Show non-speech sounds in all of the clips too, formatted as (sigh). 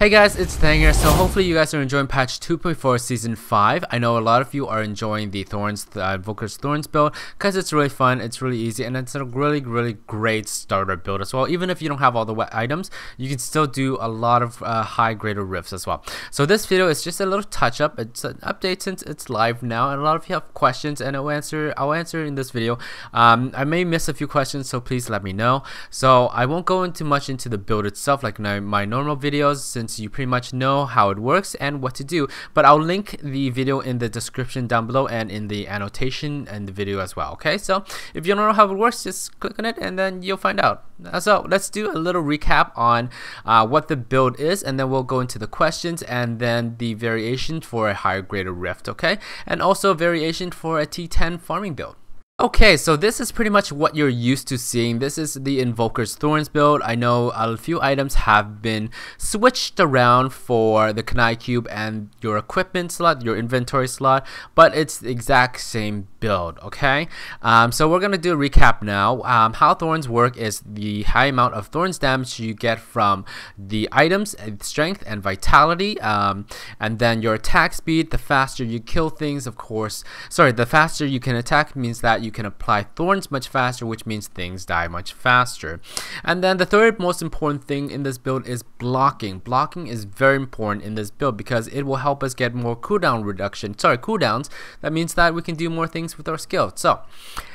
Hey guys, it's Thang here. So hopefully you guys are enjoying patch 2.4 season 5. I know a lot of you are enjoying the Thorns, uh, Invoker's Thorns build because it's really fun, it's really easy, and it's a really, really great starter build as well. Even if you don't have all the wet items, you can still do a lot of uh, high grader rifts as well. So this video is just a little touch up. It's an update since it's live now, and a lot of you have questions, and I'll answer. I'll answer in this video. Um, I may miss a few questions, so please let me know. So I won't go into much into the build itself like my, my normal videos since since you pretty much know how it works and what to do. But I'll link the video in the description down below and in the annotation and the video as well. Okay, so if you don't know how it works, just click on it and then you'll find out. So let's do a little recap on uh, what the build is and then we'll go into the questions and then the variation for a higher grader rift, okay? And also variation for a T10 farming build. Okay, so this is pretty much what you're used to seeing. This is the Invoker's Thorns build. I know a few items have been switched around for the Kanai Cube and your equipment slot, your inventory slot, but it's the exact same build, okay? Um, so we're to do a recap now. Um, how Thorns work is the high amount of Thorns damage you get from the items, strength and vitality, um, and then your attack speed, the faster you kill things, of course. Sorry, the faster you can attack means that you can apply thorns much faster, which means things die much faster. And then the third most important thing in this build is blocking. Blocking is very important in this build because it will help us get more cooldown reduction, sorry, cooldowns. That means that we can do more things with our skill. So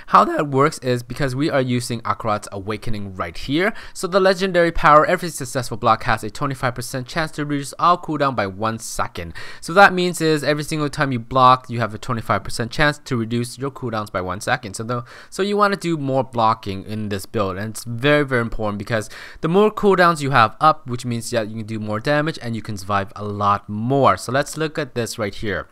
how that works is because we are using Akarat's Awakening right here. So the legendary power, every successful block has a 25% chance to reduce all cooldown by 1 second. So that means is every single time you block, you have a 25% chance to reduce your cooldowns by 1 second. So the, so you want to do more blocking in this build and it's very very important because the more cooldowns you have up, which means that you can do more damage and you can survive a lot more. So let's look at this right here.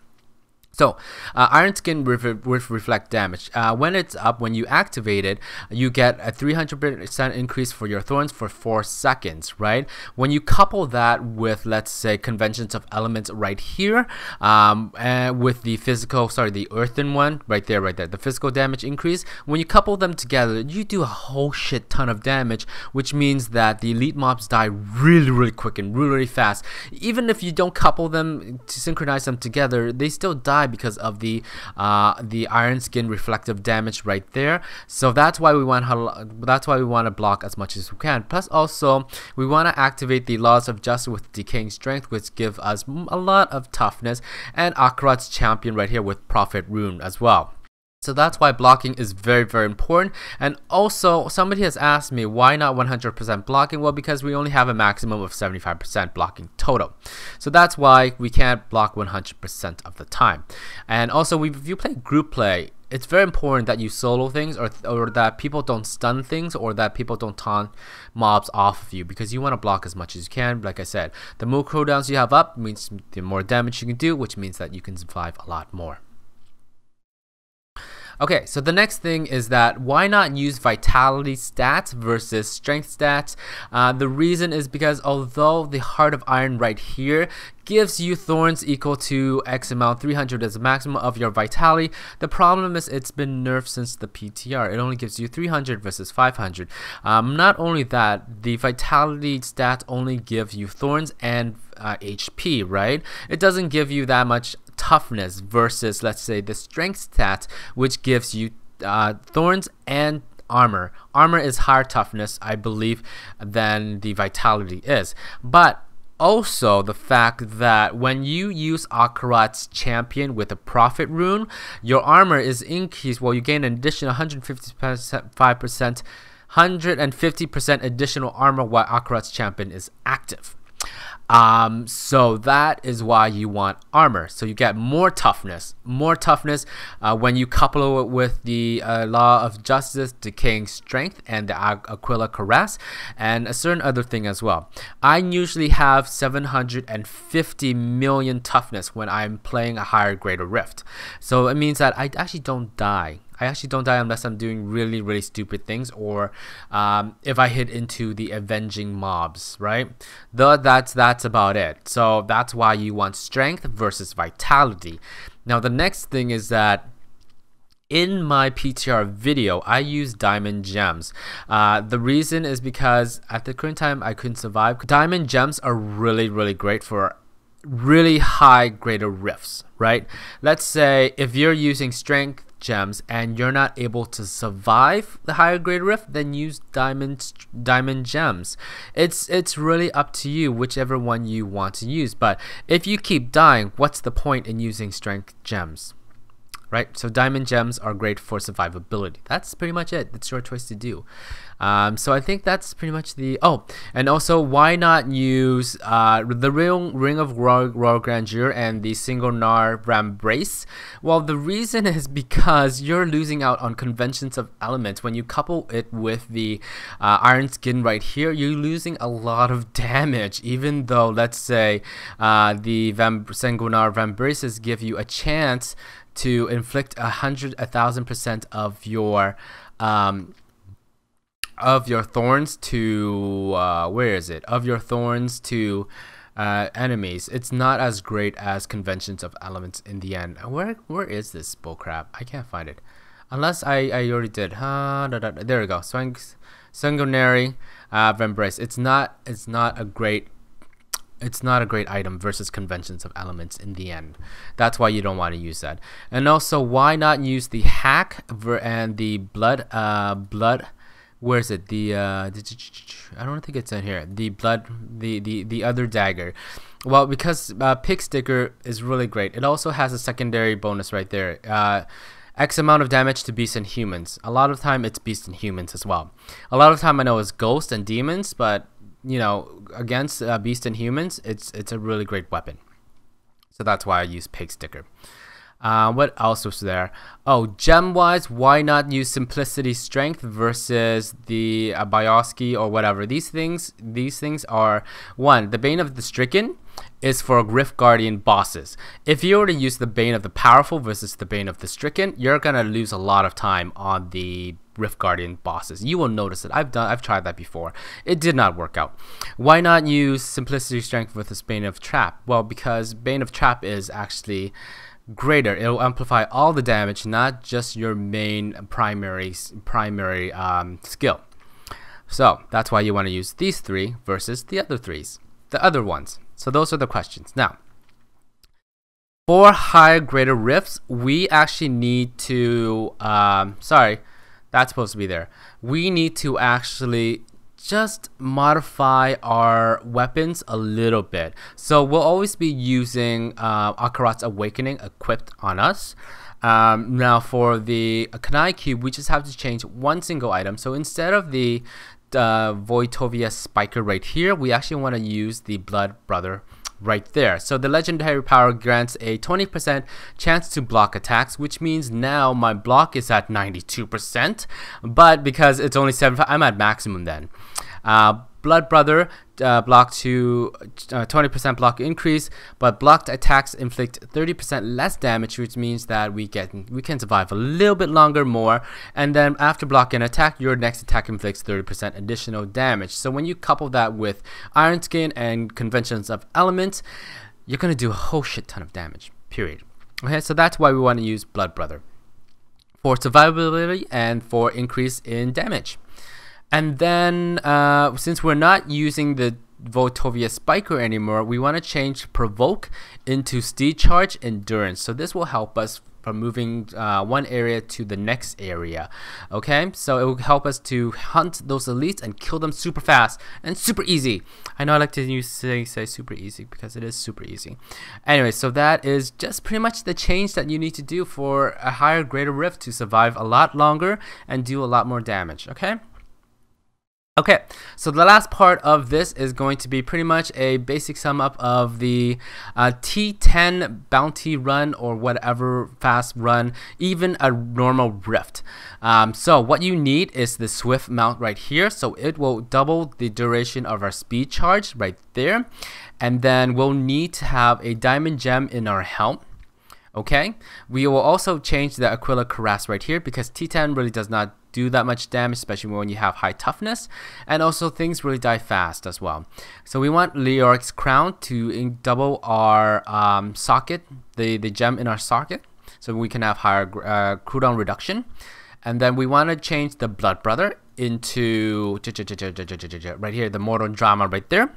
So, uh, Iron Skin with, reflect damage. Uh, when it's up, when you activate it, you get a 300% increase for your thorns for 4 seconds, right? When you couple that with, let's say, Conventions of Elements right here, um, and with the physical, sorry, the earthen one, right there, right there, the physical damage increase, when you couple them together, you do a whole shit ton of damage, which means that the elite mobs die really, really quick and really, really fast. Even if you don't couple them to synchronize them together, they still die because of the uh, the iron skin reflective damage right there. So that's why we want that's why we want to block as much as we can. Plus also we want to activate the laws of justice with decaying strength, which give us a lot of toughness, and Akarat's champion right here with prophet rune as well. So that's why blocking is very, very important. And also, somebody has asked me, why not 100% blocking? Well, because we only have a maximum of 75% blocking total. So that's why we can't block 100% of the time. And also, if you play group play, it's very important that you solo things or, or that people don't stun things or that people don't taunt mobs off of you because you want to block as much as you can. Like I said, the more cooldowns you have up means the more damage you can do, which means that you can survive a lot more. Okay, so the next thing is that why not use vitality stats versus strength stats? Uh, the reason is because although the Heart of Iron right here gives you thorns equal to X amount, 300 is the maximum of your vitality. The problem is it's been nerfed since the PTR. It only gives you 300 versus 500. Um, not only that, the vitality stats only give you thorns and uh, HP, right? It doesn't give you that much toughness versus let's say the strength stat which gives you uh, thorns and armor armor is higher toughness i believe than the vitality is but also the fact that when you use Akarat's champion with a prophet rune, your armor is increased. Well, you gain an additional 155%, 150% additional armor while Akarat's champion is active. Um, so that is why you want armor. So you get more toughness, more toughness uh, when you couple it with the uh, law of justice, decaying strength, and the Aquila Cuirass, and a certain other thing as well. I usually have 750 million toughness when I'm playing a higher grade of Rift. So it means that I actually don't die. I actually don't die unless I'm doing really, really stupid things or um, if I hit into the avenging mobs, right? The, that's, that's about it. So that's why you want strength versus vitality. Now, the next thing is that in my PTR video, I use diamond gems. Uh, the reason is because at the current time I couldn't survive. Diamond gems are really, really great for really high greater rifts, right? Let's say if you're using strength gems and you're not able to survive the higher grade rift, then use diamond diamond gems. It's it's really up to you whichever one you want to use. But if you keep dying, what's the point in using strength gems? Right? So diamond gems are great for survivability. That's pretty much it. It's your choice to do. Um, so I think that's pretty much the oh, and also why not use uh, the real Ring of Royal, Grandeur and the Sanguinary Vambrace? Well, the reason (laughs) is because you're losing out on conventions of elements when you couple it with the uh, Iron Skin right here. You're losing a lot of damage, even though let's say uh, the Vam- Sanguinary Vambraces give you a chance to inflict a hundred, a thousand percent of your um, of your thorns to uh, where is it? Of your thorns to uh, enemies. It's not as great as conventions of elements in the end. Where where is this bullcrap? I can't find it. Unless I, I already did. Huh, da, da, da. There we go. Swang, sanguinary uh, Vambrace. It's not it's not a great it's not a great item versus conventions of elements in the end. That's why you don't want to use that. And also, why not use the hack and the blood, uh, blood, where is it? The, uh, I don't think it's in here. The blood, the, the, the other dagger. Well, because uh, Pig Sticker is really great. It also has a secondary bonus right there. Uh, X amount of damage to beasts and humans. A lot of time it's beasts and humans as well. A lot of time I know it's ghosts and demons, but you know, against uh, beast and humans, it's it's a really great weapon. So that's why I use pig sticker. Uh, what else was there? Oh, gem wise, why not use simplicity strength versus the uh, Boyarsky or whatever? These things, these things are one. The Bane of the Stricken is for Rift Guardian bosses. If you were to use the Bane of the Powerful versus the Bane of the Stricken, you're gonna lose a lot of time on the Rift Guardian bosses. You will notice it. I've done I've tried that before. It did not work out. Why not use Simplicity Strength with this Bane of Trap? Well, because Bane of Trap is actually greater. It'll amplify all the damage, not just your main primary primary um, skill. So that's why you want to use these three versus the other threes, the other ones. So those are the questions. Now, for higher greater rifts, we actually need to um, sorry that's supposed to be there. We need to actually just modify our weapons a little bit. So we'll always be using uh, Akarat's Awakening equipped on us. Um, now for the Kanai Cube, we just have to change one single item. So instead of the uh, Vo'Toyias Spiker right here, we actually want to use the Blood Brother right there. So the legendary power grants a 20% chance to block attacks, which means now my block is at 92%, but because it's only 75, I'm at maximum then. Uh, Blood Brother uh, block to 20% uh, block increase, but blocked attacks inflict 30% less damage, which means that we get we can survive a little bit longer more. And then after blocking an attack, your next attack inflicts 30% additional damage. So when you couple that with Iron Skin and Conventions of Elements, you're gonna do a whole shit ton of damage. Period. Okay, so that's why we want to use Blood Brother for survivability and for increase in damage. And then, uh, since we're not using the Vo'Toyias Spiker anymore, we want to change Provoke into Steed Charge Endurance. So this will help us from moving uh, one area to the next area. Okay, so it will help us to hunt those elites and kill them super fast and super easy. I know I like to use say, say super easy because it is super easy. Anyway, so that is just pretty much the change that you need to do for a higher, greater rift to survive a lot longer and do a lot more damage. Okay. Okay, so the last part of this is going to be pretty much a basic sum up of the uh, T10 bounty run or whatever fast run, even a normal rift. Um, so what you need is the swift mount right here. So it will double the duration of our speed charge right there. And then we'll need to have a diamond gem in our helm. Okay, we will also change the Aquila Cuirass right here because T10 really does not do that much damage, especially when you have high toughness. And also things really die fast as well. So we want Leoric's Crown to double our um, socket, the, the gem in our socket. so we can have higher uh, cooldown reduction. And then we want to change the Blood Brother into right here, the Mortal Drama right there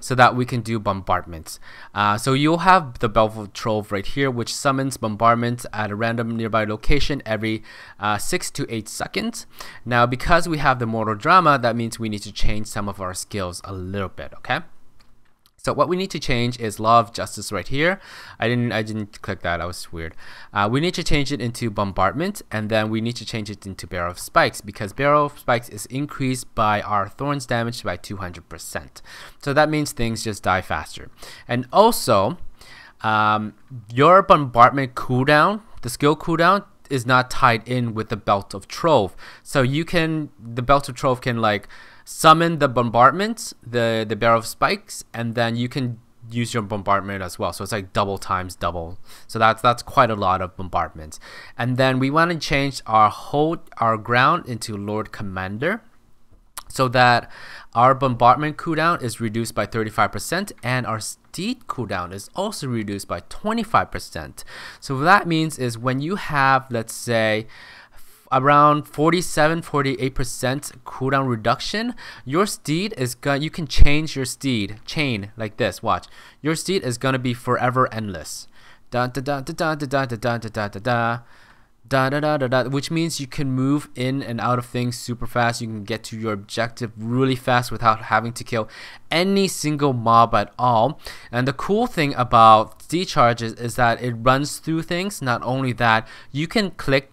so that we can do bombardments. Uh, so you'll have the Belt of Trove right here, which summons bombardments at a random nearby location every uh, 6 to 8 seconds. Now, because we have the Mortal Drama, that means we need to change some of our skills a little bit, okay? So what we need to change is law of justice right here. I didn't I didn't click that. That was weird. Uh, we need to change it into bombardment, and then we need to change it into barrel of spikes because barrel of spikes is increased by our thorns damage by 200%. So that means things just die faster. And also, um, your bombardment cooldown, the skill cooldown, is not tied in with the belt of trove. So you can the belt of trove can like summon the bombardment, the, the barrel of spikes, and then you can use your bombardment as well. So it's like double times double. So that's that's quite a lot of bombardments. And then we want to change our hold our ground into Lord Commander so that our bombardment cooldown is reduced by 35% and our steed cooldown is also reduced by 25%. So what that means is when you have let's say around 47 48% cooldown reduction your steed is going you can change your steed chain like this watch your steed is to be forever endless da da da da da da da da da da da da da da da da which means you can move in and out of things super fast you can get to your objective really fast without having to kill any single mob at all and the cool thing about steed charges is that it runs through things not only that you can click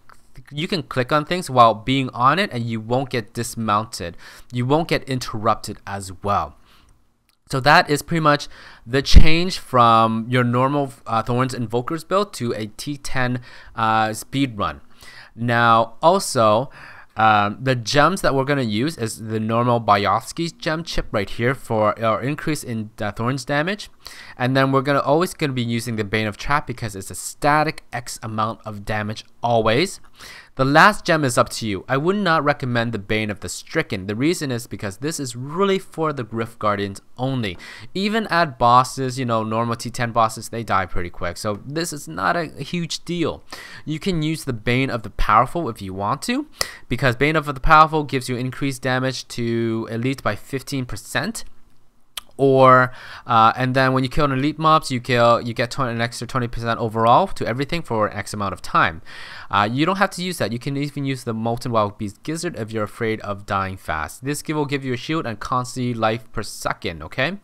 you can click on things while being on it and you won't get dismounted. You won't get interrupted as well. So that is pretty much the change from your normal uh, Thorns Invokers build to a T10 uh, speed run. Now also, um, the gems that we're going to use is the normal Boyarsky's gem chip right here for our increase in uh, thorns damage. And then we're going to always going to be using the Bane of Trap because it's a static X amount of damage always. The last gem is up to you. I would not recommend the Bane of the Stricken. The reason is because this is really for the Rift Guardians only. Even at bosses, you know, normal T10 bosses, they die pretty quick. So this is not a, a huge deal. You can use the Bane of the Powerful if you want to, because Bane of the Powerful gives you increased damage to elite by 15% or uh, and then when you kill an elite mobs you kill you get 20, an extra 20% overall to everything for X amount of time. Uh, you don't have to use that. You can even use the molten wildebeest gizzard if you're afraid of dying fast. This give will give you a shield and constantly life per second okay?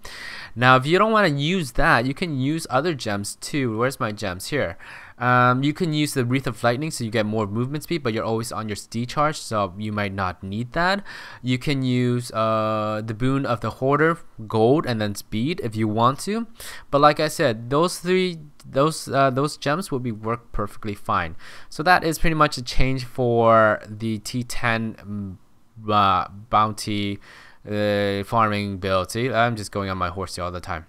Now if you don't want to use that you can use other gems too. Where's my gems? Here um, you can use the Wreath of Lightning so you get more movement speed, but you're always on your steed charge, so you might not need that. You can use uh, the Boon of the Hoarder, Gold, and then Speed if you want to. But like I said, those three those uh, those gems will be work perfectly fine. So that is pretty much a change for the T10 mm, uh, bounty uh, farming build. See, I'm just going on my horsey all the time.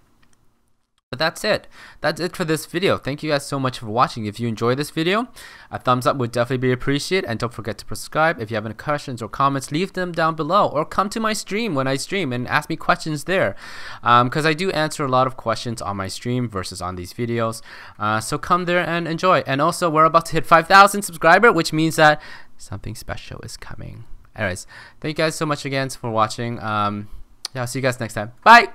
But that's it. That's it for this video. Thank you guys so much for watching. If you enjoyed this video, a thumbs up would definitely be appreciated. And don't forget to subscribe. If you have any questions or comments, leave them down below. Or come to my stream when I stream and ask me questions there. Because um, I do answer a lot of questions on my stream versus on these videos. Uh, so come there and enjoy. And also, we're about to hit 5,000 subscriber, which means that something special is coming. Anyways, thank you guys so much again for watching. Um, yeah, I'll see you guys next time. Bye!